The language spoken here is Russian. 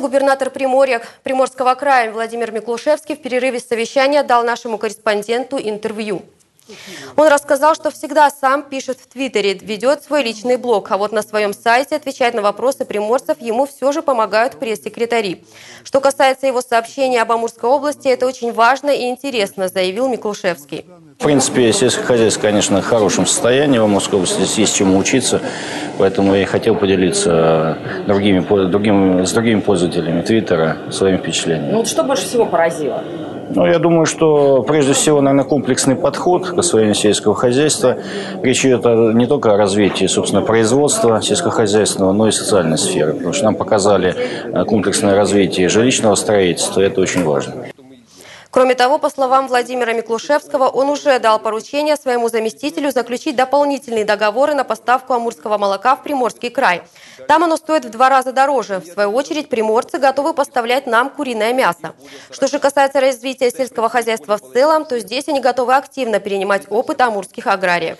Губернатор Приморья Приморского края Владимир Миклушевский в перерыве совещания дал нашему корреспонденту интервью. Он рассказал, что всегда сам пишет в Твиттере, ведет свой личный блог, а вот на своем сайте отвечать на вопросы приморцев ему все же помогают пресс-секретари. Что касается его сообщения об Амурской области, это очень важно и интересно, заявил Миклушевский. В принципе, сельское хозяйство, конечно, в хорошем состоянии в Амурской области, здесь есть чему учиться, поэтому я и хотел поделиться другими, другими, с другими пользователями Твиттера своими впечатлениями. Ну вот что больше всего поразило? Ну, я думаю, что прежде всего, наверное, комплексный подход к освоению сельского хозяйства. Речь идет не только о развитии, собственно, производства сельскохозяйственного, но и социальной сферы. Потому что нам показали э, комплексное развитие жилищного строительства, это очень важно. Кроме того, по словам Владимира Миклушевского, он уже дал поручение своему заместителю заключить дополнительные договоры на поставку амурского молока в Приморский край. Там оно стоит в два раза дороже. В свою очередь, приморцы готовы поставлять нам куриное мясо. Что же касается развития сельского хозяйства в целом, то здесь они готовы активно перенимать опыт амурских аграриев.